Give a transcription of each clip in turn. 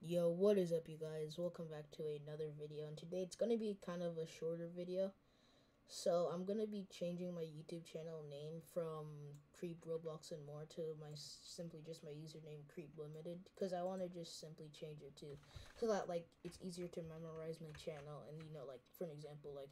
Yo, what is up, you guys? Welcome back to another video. And today it's going to be kind of a shorter video. So, I'm going to be changing my YouTube channel name from Creep Roblox and more to my simply just my username Creep Limited because I want to just simply change it to so that like it's easier to memorize my channel and you know like for an example like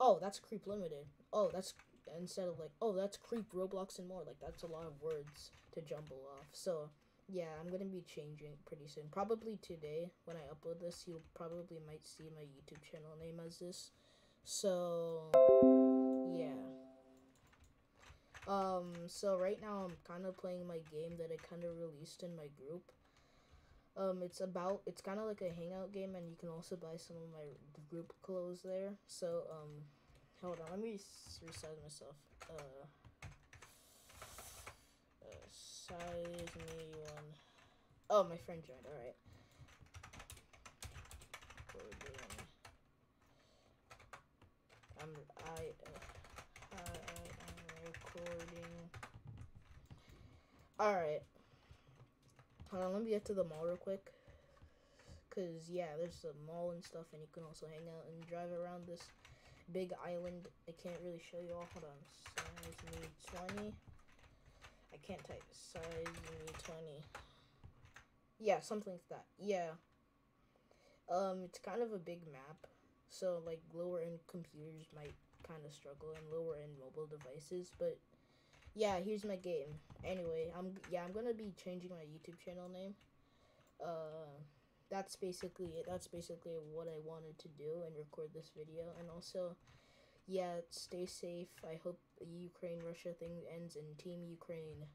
oh, that's Creep Limited. Oh, that's instead of like oh, that's Creep Roblox and more. Like that's a lot of words to jumble off. So, yeah, I'm gonna be changing pretty soon. Probably today when I upload this, you probably might see my YouTube channel name as this. So yeah. Um, so right now I'm kind of playing my game that I kind of released in my group. Um, it's about it's kind of like a hangout game, and you can also buy some of my group clothes there. So um, hold on, let me resize myself. Uh, size me one. Oh, my friend joined. All right. I'm I uh, I am recording. All right. Hold on. Let me get to the mall real quick. Cause yeah, there's a mall and stuff, and you can also hang out and drive around this big island. I can't really show you all. Hold on. Size me twenty. Can't type size me 20. Yeah, something like that. Yeah. Um, it's kind of a big map. So, like, lower end computers might kind of struggle and lower end mobile devices. But, yeah, here's my game. Anyway, I'm, yeah, I'm to be changing my YouTube channel name. Uh, that's basically it. That's basically what I wanted to do and record this video. And also, yeah, stay safe. I hope the Ukraine Russia thing ends in Team Ukraine.